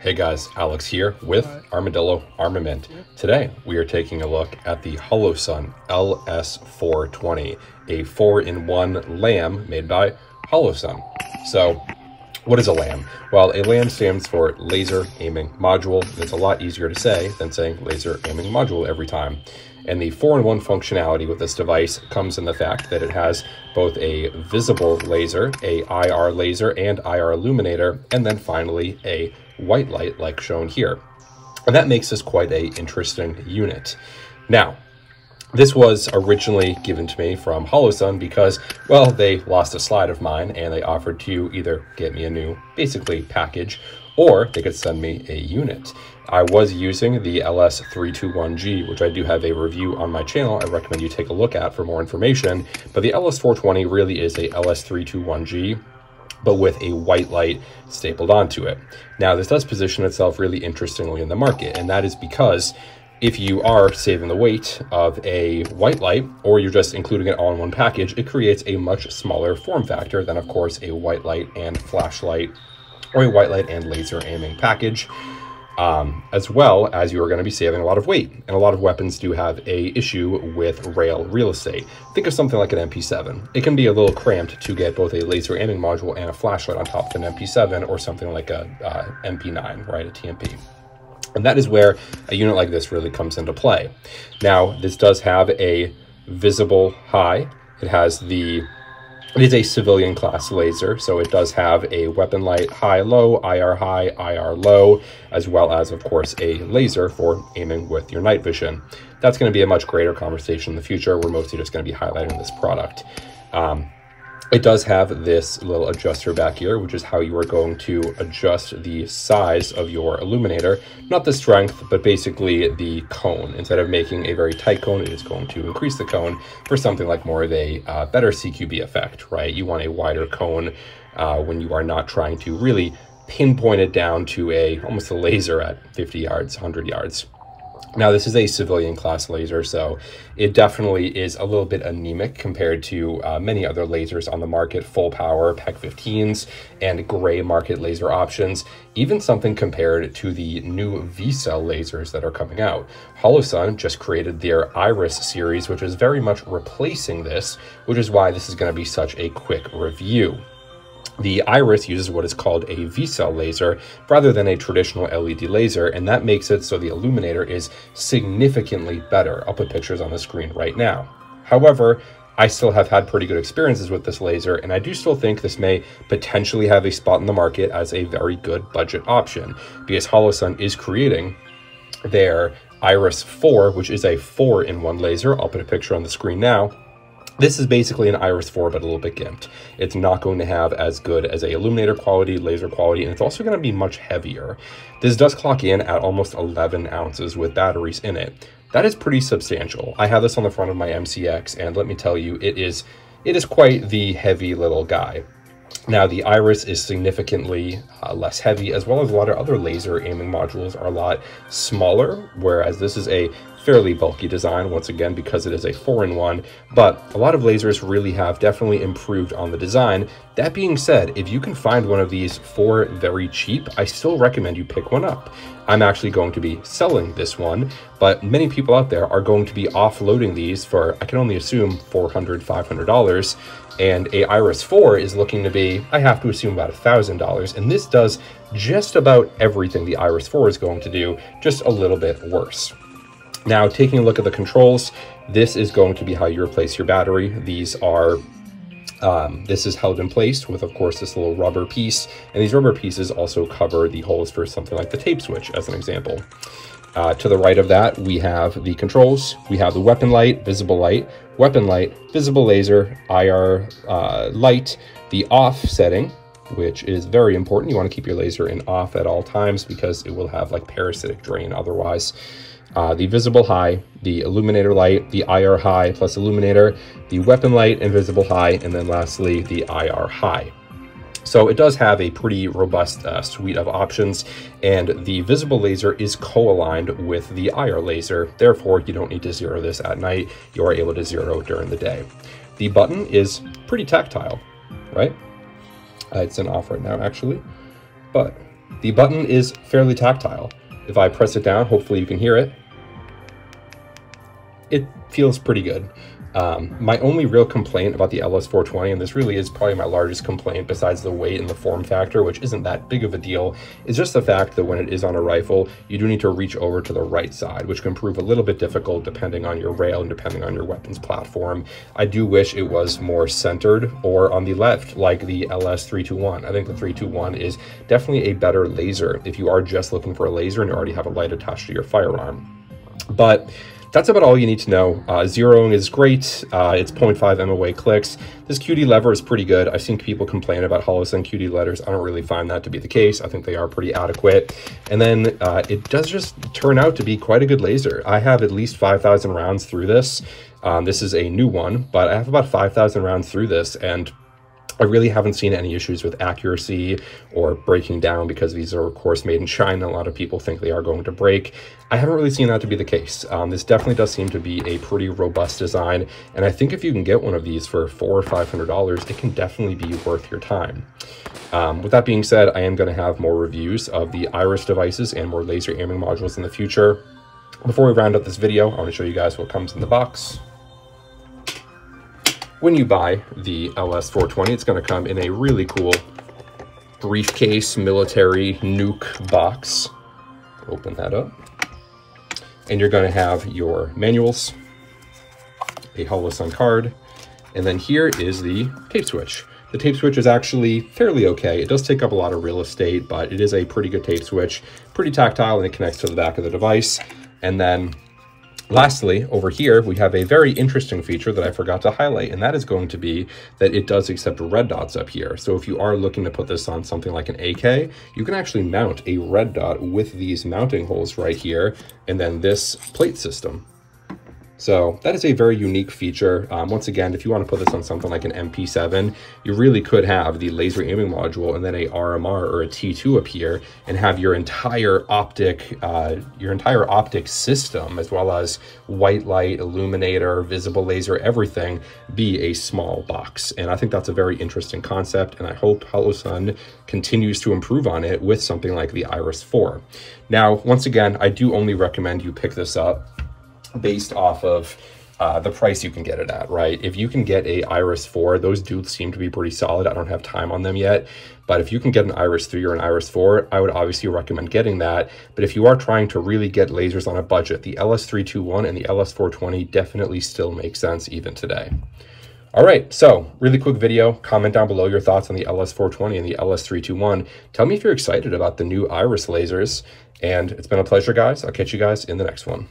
Hey guys, Alex here with Armadillo Armament. Today we are taking a look at the Holosun LS420, a 4-in-1 LAM made by Holosun. So, what is a LAM? Well, a LAM stands for Laser Aiming Module, it's a lot easier to say than saying Laser Aiming Module every time. And the 4-in-1 functionality with this device comes in the fact that it has both a visible laser, a IR laser, and IR illuminator, and then finally a white light like shown here. And that makes this quite a interesting unit. Now, this was originally given to me from Holosun because, well, they lost a slide of mine and they offered to either get me a new, basically, package or they could send me a unit. I was using the LS321G, which I do have a review on my channel. I recommend you take a look at for more information. But the LS420 really is a LS321G but with a white light stapled onto it. Now, this does position itself really interestingly in the market, and that is because if you are saving the weight of a white light or you're just including it all in one package, it creates a much smaller form factor than, of course, a white light and flashlight or a white light and laser aiming package um, as well as you are going to be saving a lot of weight. And a lot of weapons do have a issue with rail real estate. Think of something like an MP7. It can be a little cramped to get both a laser aiming module and a flashlight on top of an MP7 or something like a uh, MP9, right, a TMP. And that is where a unit like this really comes into play. Now, this does have a visible high. It has the it is a civilian class laser, so it does have a weapon light high low, IR high, IR low, as well as, of course, a laser for aiming with your night vision. That's going to be a much greater conversation in the future. We're mostly just going to be highlighting this product. Um, it does have this little adjuster back here, which is how you are going to adjust the size of your illuminator. Not the strength, but basically the cone. Instead of making a very tight cone, it is going to increase the cone for something like more of a uh, better CQB effect, right? You want a wider cone uh, when you are not trying to really pinpoint it down to a almost a laser at 50 yards, 100 yards. Now, this is a civilian class laser, so it definitely is a little bit anemic compared to uh, many other lasers on the market, full power PEQ 15s and gray market laser options, even something compared to the new V-Cell lasers that are coming out. Holosun just created their Iris series, which is very much replacing this, which is why this is going to be such a quick review. The Iris uses what is called a V-cell laser rather than a traditional LED laser, and that makes it so the illuminator is significantly better. I'll put pictures on the screen right now. However, I still have had pretty good experiences with this laser, and I do still think this may potentially have a spot in the market as a very good budget option, because Holosun is creating their Iris 4, which is a 4-in-1 laser. I'll put a picture on the screen now this is basically an Iris 4, but a little bit gimped. It's not going to have as good as a illuminator quality, laser quality, and it's also going to be much heavier. This does clock in at almost 11 ounces with batteries in it. That is pretty substantial. I have this on the front of my MCX, and let me tell you, it is it is quite the heavy little guy. Now, the Iris is significantly uh, less heavy, as well as a lot of other laser aiming modules are a lot smaller, whereas this is a fairly bulky design, once again, because it is a 4-in-1, but a lot of lasers really have definitely improved on the design. That being said, if you can find one of these for very cheap, I still recommend you pick one up. I'm actually going to be selling this one, but many people out there are going to be offloading these for, I can only assume, $400, $500, and a Iris 4 is looking to be, I have to assume, about $1,000, and this does just about everything the Iris 4 is going to do, just a little bit worse. Now, taking a look at the controls, this is going to be how you replace your battery. These are um, this is held in place with, of course, this little rubber piece, and these rubber pieces also cover the holes for something like the tape switch, as an example. Uh, to the right of that, we have the controls. We have the weapon light, visible light, weapon light, visible laser, IR uh, light, the off setting, which is very important. You want to keep your laser in off at all times because it will have like parasitic drain otherwise uh, the visible high, the illuminator light, the IR high plus illuminator, the weapon light invisible high, and then lastly, the IR high. So it does have a pretty robust uh, suite of options, and the visible laser is co-aligned with the IR laser. Therefore, you don't need to zero this at night. You are able to zero during the day. The button is pretty tactile, right? Uh, it's in off right now, actually, but The button is fairly tactile. If I press it down, hopefully you can hear it. It feels pretty good. Um, my only real complaint about the LS420, and this really is probably my largest complaint besides the weight and the form factor, which isn't that big of a deal, is just the fact that when it is on a rifle, you do need to reach over to the right side, which can prove a little bit difficult depending on your rail and depending on your weapons platform. I do wish it was more centered or on the left, like the LS321. I think the 321 is definitely a better laser if you are just looking for a laser and you already have a light attached to your firearm. But that's about all you need to know. Uh, zeroing is great. Uh, it's 0.5 MOA clicks. This QD lever is pretty good. I've seen people complain about Holosun QD levers. I don't really find that to be the case. I think they are pretty adequate. And then uh, it does just turn out to be quite a good laser. I have at least 5,000 rounds through this. Um, this is a new one, but I have about 5,000 rounds through this and I really haven't seen any issues with accuracy or breaking down because these are, of course, made in China. A lot of people think they are going to break. I haven't really seen that to be the case. Um, this definitely does seem to be a pretty robust design, and I think if you can get one of these for four or five hundred dollars, it can definitely be worth your time. Um, with that being said, I am going to have more reviews of the Iris devices and more laser aiming modules in the future. Before we round up this video, I want to show you guys what comes in the box. When you buy the LS420, it's going to come in a really cool briefcase military nuke box. Open that up. And you're going to have your manuals, a Holosun card, and then here is the tape switch. The tape switch is actually fairly okay. It does take up a lot of real estate, but it is a pretty good tape switch, pretty tactile, and it connects to the back of the device. And then Lastly, over here, we have a very interesting feature that I forgot to highlight, and that is going to be that it does accept red dots up here. So if you are looking to put this on something like an AK, you can actually mount a red dot with these mounting holes right here, and then this plate system. So that is a very unique feature. Um, once again, if you want to put this on something like an MP7, you really could have the laser aiming module and then a RMR or a T2 appear and have your entire optic, uh, your entire optic system, as well as white light, illuminator, visible laser, everything be a small box. And I think that's a very interesting concept. And I hope Holosun continues to improve on it with something like the Iris 4. Now, once again, I do only recommend you pick this up based off of uh, the price you can get it at, right? If you can get a Iris 4, those do seem to be pretty solid. I don't have time on them yet, but if you can get an Iris 3 or an Iris 4, I would obviously recommend getting that. But if you are trying to really get lasers on a budget, the LS321 and the LS420 definitely still make sense even today. All right, so really quick video. Comment down below your thoughts on the LS420 and the LS321. Tell me if you're excited about the new Iris lasers. And it's been a pleasure, guys. I'll catch you guys in the next one.